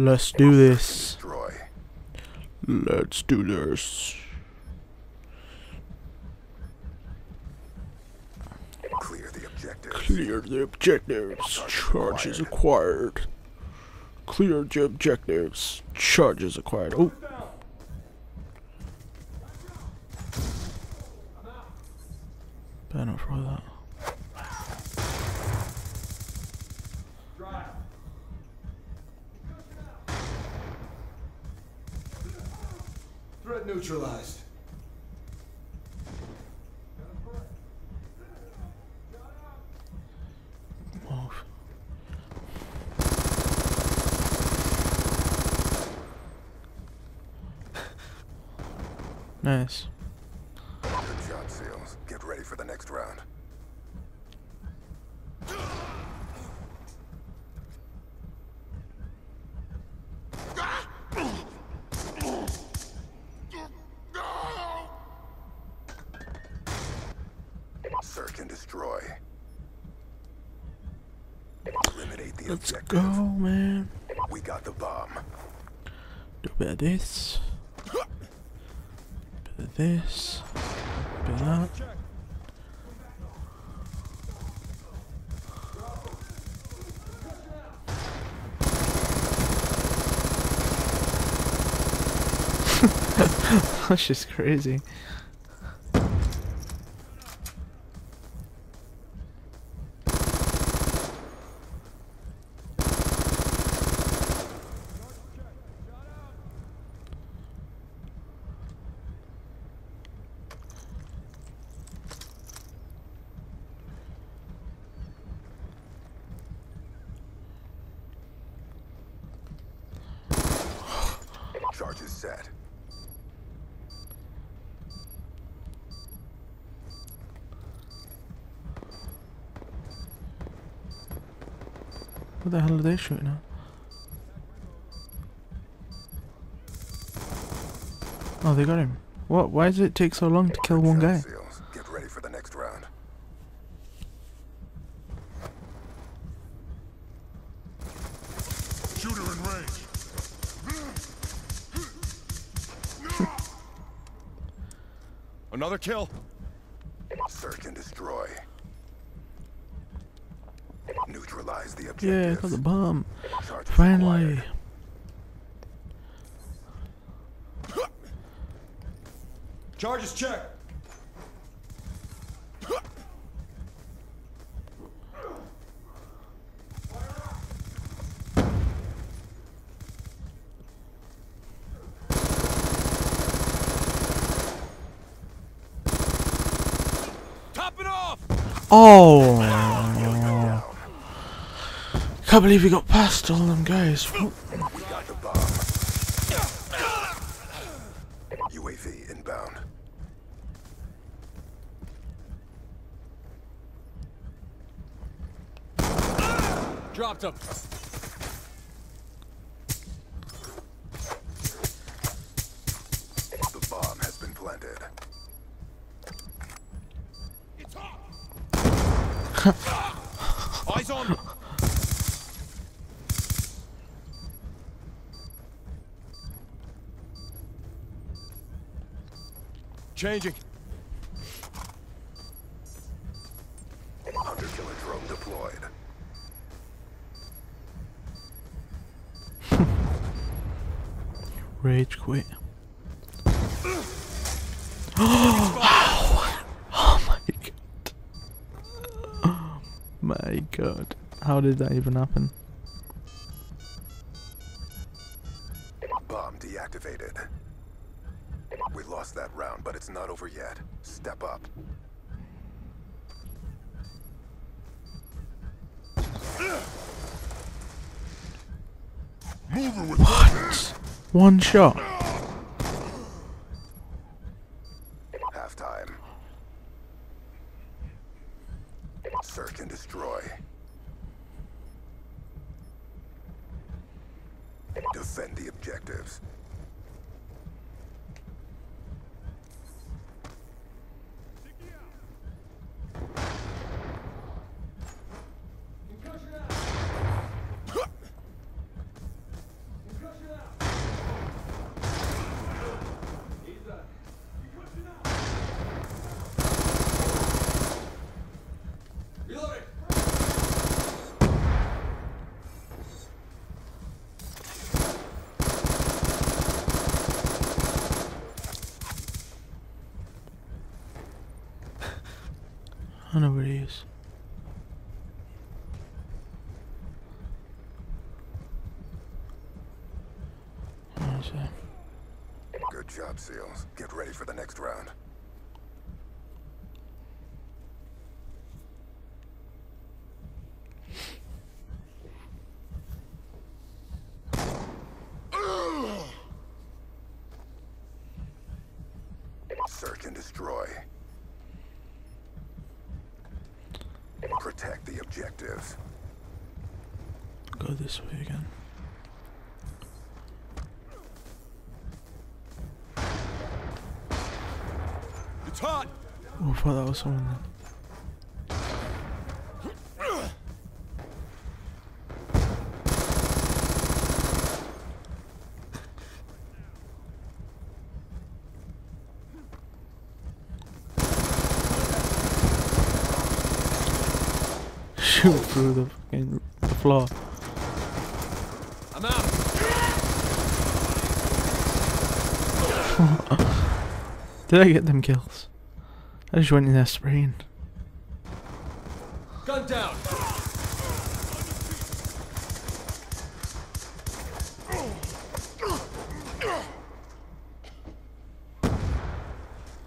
Let's do this. Destroy. Let's do this. Clear the objective. Clear the objectives. Charges acquired. Clear the objectives. Charges acquired. Oh. Better not throw that. Threat neutralized. Move. nice. Good job, SEALs. Get ready for the next round. Search and destroy. Eliminate the Let's objective. go, man. We got the bomb. Do a bit of this. Bit of this. Bit of that. That's just crazy. Charges set. What the hell are they shooting at? Oh, they got him. What? Why does it take so long to kill one guy? Get ready for the next round. Shooter in range. Another kill. Search and destroy. Neutralize the Yeah, objective. got the bomb. Charges Finally. acquired. Charges check. Top it off. Oh! Down. Can't believe we got past all them guys. We got the bomb. UAV inbound. Dropped him. The bomb has been planted. It's hot. Eyes on Changing. Hunter killer drone deployed. Rage quit. oh my god. Oh my god. How did that even happen? Bomb deactivated. We lost that round, but it's not over yet. Step up. Moving with What? One shot. Halftime. Search and destroy. Defend the objectives. I know where he is. Where is he? Good job, SEALs. Get ready for the next round. Search and destroy. Protect the objectives. Go this way again. It's hot. Oh, I thought that was someone then. Shoot through the fucking the floor. I'm out. Did I get them kills? I just went in there spraying. Gun down.